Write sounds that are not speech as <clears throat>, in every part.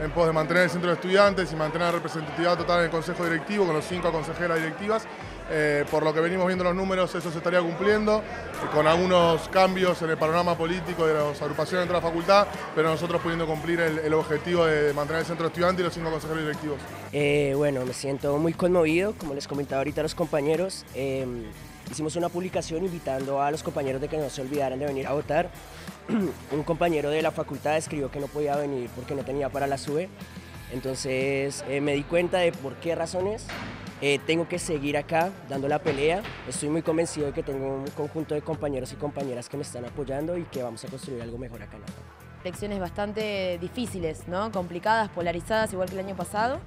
en pos de mantener el centro de estudiantes y mantener la representatividad total en el Consejo Directivo con los cinco consejeras directivas. Eh, por lo que venimos viendo los números, eso se estaría cumpliendo, eh, con algunos cambios en el panorama político de las agrupaciones de la facultad, pero nosotros pudiendo cumplir el, objetivo de mantener el centro de estudiantes y los cinco consejeros directivos. Eh, bueno, me siento muy conmovido, como les comentaba ahorita a los compañeros. Hicimos una publicación invitando a los compañeros de que no se olvidaran de venir a votar. <clears throat> Un compañero de la facultad escribió que no podía venir porque no tenía para la SUBE. Entonces me di cuenta de por qué razones eh, tengo que seguir acá dando la pelea. Estoy muy convencido de que tengo un conjunto de compañeros y compañeras que me están apoyando y que vamos a construir algo mejor acá en Elecciones bastante difíciles, ¿no? complicadas, polarizadas, igual que el año pasado,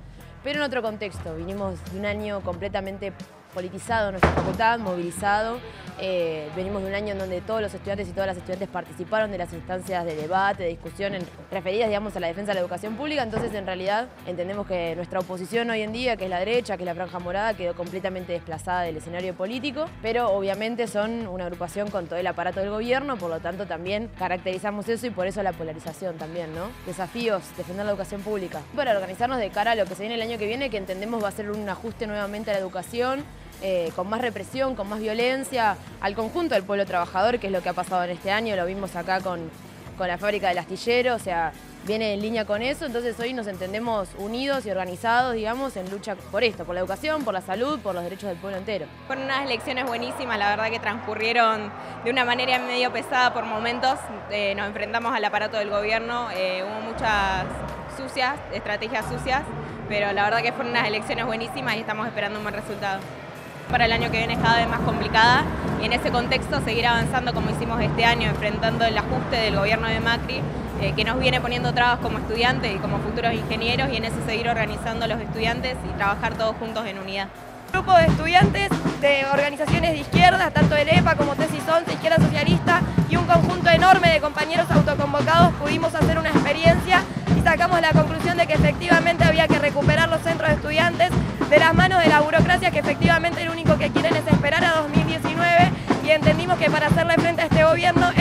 pero en otro contexto. Vinimos de un año completamente politizado nuestra facultad, movilizado. Eh, venimos de un año en donde todos los estudiantes y todas las estudiantes participaron de las instancias de debate, de discusión referidas digamos, a la defensa de la educación pública, entonces en realidad entendemos que nuestra oposición hoy en día, que es la derecha, que es la franja morada, quedó completamente desplazada del escenario político, pero obviamente son una agrupación con todo el aparato del gobierno, por lo tanto también caracterizamos eso y por eso la polarización también, ¿no? Desafíos, defender la educación pública. Para organizarnos de cara a lo que se viene el año que viene, que entendemos va a ser un ajuste nuevamente a la educación, eh, con más represión, con más violencia, al conjunto del pueblo trabajador, que es lo que ha pasado en este año, lo vimos acá con, la fábrica del astillero, o sea, viene en línea con eso, entonces hoy nos entendemos unidos y organizados, digamos, en lucha por esto, por la educación, por la salud, por los derechos del pueblo entero. Fueron unas elecciones buenísimas, la verdad que transcurrieron de una manera medio pesada por momentos, eh, nos enfrentamos al aparato del gobierno, eh, hubo muchas sucias, estrategias sucias, pero la verdad que fueron unas elecciones buenísimas y estamos esperando un buen resultado para el año que viene es cada vez más complicada y en ese contexto seguir avanzando como hicimos este año, enfrentando el ajuste del gobierno de Macri, eh, que nos viene poniendo trabas como estudiantes y como futuros ingenieros y en eso seguir organizando los estudiantes y trabajar todos juntos en unidad. grupo de estudiantes de organizaciones de izquierda, tanto del EPA como Tesis 11, Izquierda Socialista, y un conjunto enorme de compañeros autoconvocados pudimos hacer una experiencia y sacamos la conclusión de que efectivamente había que recuperar los centros de estudiantes de las manos de la burocracia que efectivamente lo único hacerle frente a este gobierno